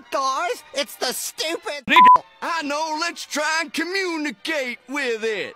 Look, guys, it's the stupid. I know, let's try and communicate with it.